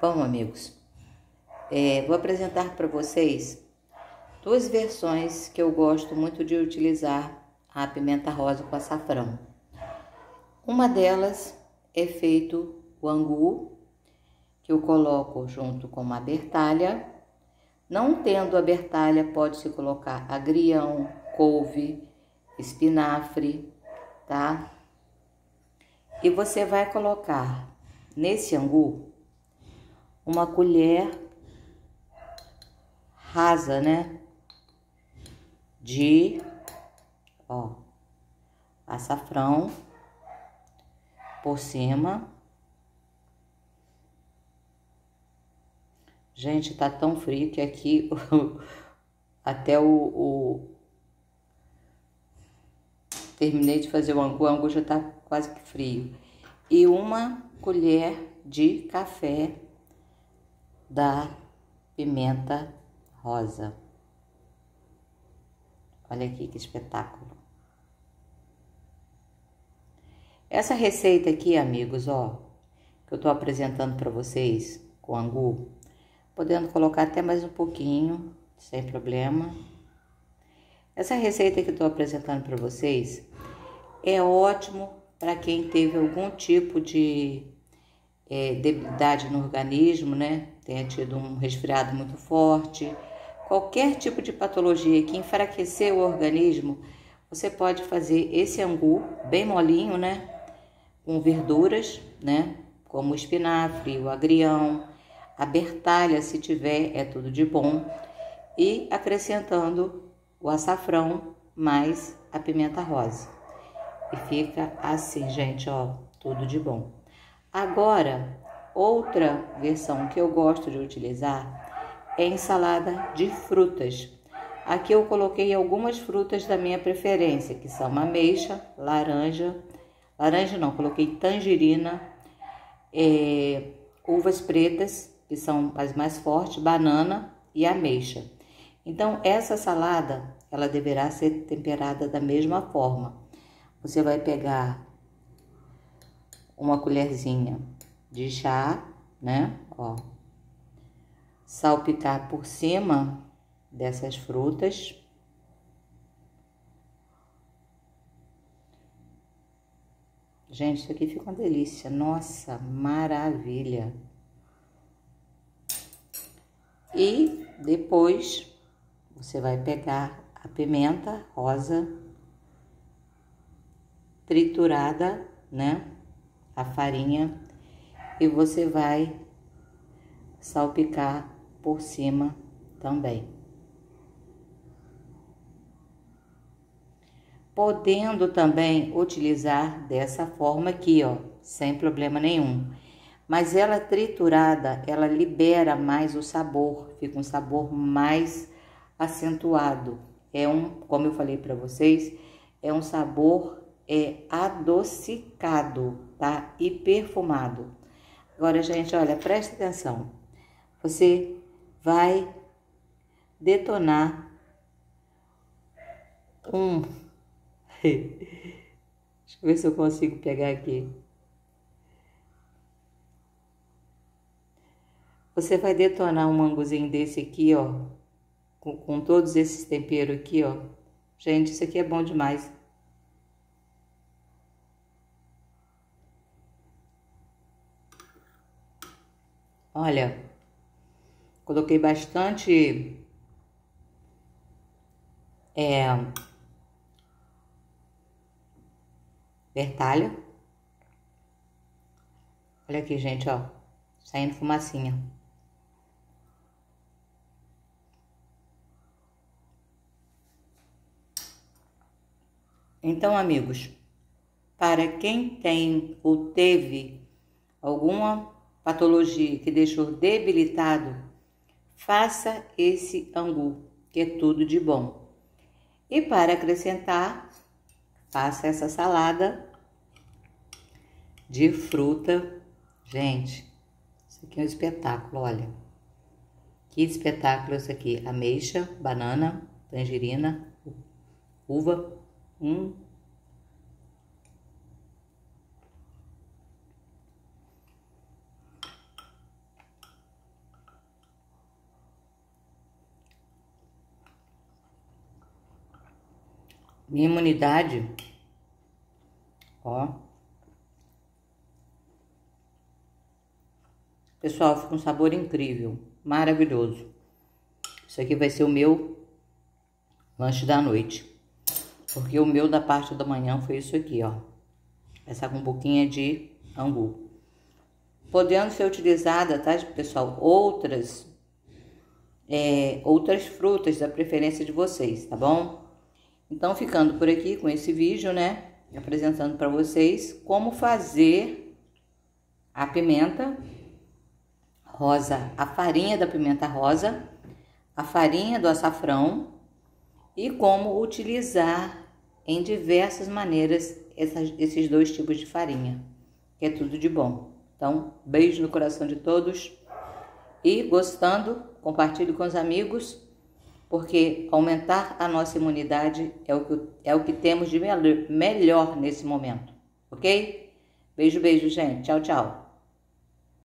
Bom, amigos, é, vou apresentar para vocês duas versões que eu gosto muito de utilizar a pimenta rosa com açafrão. Uma delas é feito o angu, que eu coloco junto com uma bertalha. Não tendo a bertalha, pode-se colocar agrião, couve, espinafre, tá? E você vai colocar nesse angu uma colher rasa, né? De, ó, açafrão por cima. Gente, tá tão frio que aqui até o, o, terminei de fazer o angu, o angu já tá quase que frio. E uma colher de café da pimenta rosa. Olha aqui que espetáculo. Essa receita aqui, amigos, ó, que eu tô apresentando para vocês com angu, podendo colocar até mais um pouquinho, sem problema. Essa receita que eu tô apresentando para vocês é ótimo para quem teve algum tipo de é, debilidade no organismo, né? Tenha tido um resfriado muito forte, qualquer tipo de patologia que enfraquecer o organismo, você pode fazer esse angu bem molinho, né? Com verduras, né? Como o espinafre, o agrião, a bertalha, se tiver, é tudo de bom. E acrescentando o açafrão mais a pimenta rosa. E fica assim, gente, ó, tudo de bom. Agora, outra versão que eu gosto de utilizar é ensalada de frutas. Aqui eu coloquei algumas frutas da minha preferência, que são ameixa, laranja, laranja não, coloquei tangerina, é, uvas pretas, que são as mais fortes, banana e ameixa. Então, essa salada, ela deverá ser temperada da mesma forma. Você vai pegar uma colherzinha de chá, né? Ó. Salpicar por cima dessas frutas. Gente, isso aqui fica uma delícia. Nossa, maravilha. E depois você vai pegar a pimenta rosa triturada, né? A farinha e você vai salpicar por cima também. Podendo também utilizar dessa forma aqui, ó, sem problema nenhum. Mas ela triturada, ela libera mais o sabor, fica um sabor mais acentuado. É um, como eu falei para vocês, é um sabor é adocicado, tá? E perfumado. Agora, gente, olha, presta atenção. Você vai detonar um. Deixa eu ver se eu consigo pegar aqui. Você vai detonar um mangozinho desse aqui, ó, com, com todos esses temperos aqui, ó. Gente, isso aqui é bom demais. Olha, coloquei bastante é, bertalha. Olha aqui, gente, ó, saindo fumacinha. Então, amigos, para quem tem ou teve alguma patologia que deixou debilitado, faça esse angu, que é tudo de bom. E para acrescentar, faça essa salada de fruta. Gente, isso aqui é um espetáculo, olha. Que espetáculo isso aqui. Ameixa, banana, tangerina, uva. Hum, Minha imunidade, ó. Pessoal, fica um sabor incrível, maravilhoso. Isso aqui vai ser o meu lanche da noite. Porque o meu da parte da manhã foi isso aqui, ó. Essa cumbuquinha de angu. Podendo ser utilizada, tá, pessoal? Outras, é, outras frutas da preferência de vocês, tá bom? Então, ficando por aqui com esse vídeo, né? Apresentando para vocês como fazer a pimenta rosa, a farinha da pimenta rosa, a farinha do açafrão e como utilizar em diversas maneiras essas, esses dois tipos de farinha, que é tudo de bom. Então, beijo no coração de todos e gostando, compartilhe com os amigos porque aumentar a nossa imunidade é o que, é o que temos de melhor nesse momento, ok? Beijo, beijo, gente. Tchau, tchau.